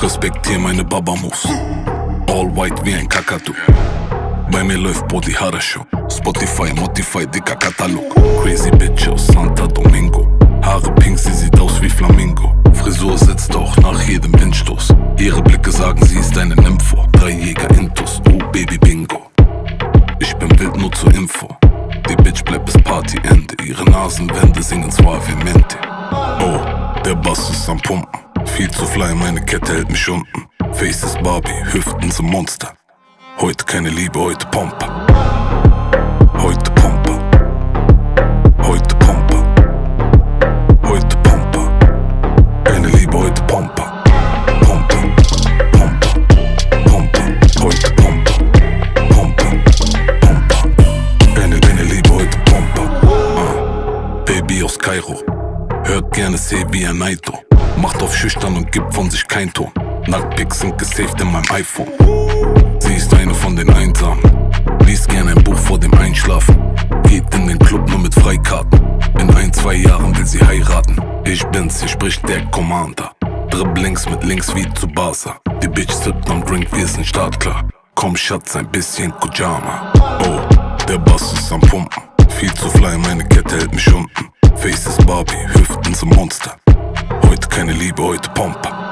Respektier meine Baba-Moves. All white wie ein Kakadu. Bei mir läuft Body Harasho. Spotify, Motify, dicker Katalog. Crazy Bitch aus Santa Domingo. Haare pink, sie sieht aus wie Flamingo. Frisur sitzt auch nach jedem Windstoß. Ihre Blicke sagen, sie ist eine Nympho. Drei Jäger Intus, oh Baby Bingo. Ich bin wild nur zur Info. Die Bitch bleibt bis Partyende. Ihre Nasenwände singen suavemente. Oh, der Bass ist am Pumpen. Viel zu fly, meine Kette hält mich unten. Face ist Barbie, Hüften sind Monster. Heute keine Liebe, heute Pompe. Heute Pompe. Heute Pompe. Heute Pompe. Keine Liebe, heute Pompe. Pompe. Pompe. Pompe. Heute Pompe. Pompe. Pompe. Keine, Liebe, heute Pompe. Ah. Baby aus Kairo. Hört gerne Sebi Naito. Macht auf schüchtern und gibt von sich kein Ton. Nacktpics sind gesaved in meinem iPhone. Sie ist eine von den Einsamen. Liest gern ein Buch vor dem Einschlafen. Geht in den Club nur mit Freikarten. In ein, zwei Jahren will sie heiraten. Ich bin's, hier spricht der Commander. Dribblings mit links wie zu Barca. Die Bitch sippt am Drink, wir sind startklar. Komm, Schatz, ein bisschen Kujama. Oh, der Bass ist am Pumpen. Viel zu fly, meine Kette hält mich unten. Face ist Barbie, Hüften sind Monster. Heute keine Liebe, heute Pompe. Heute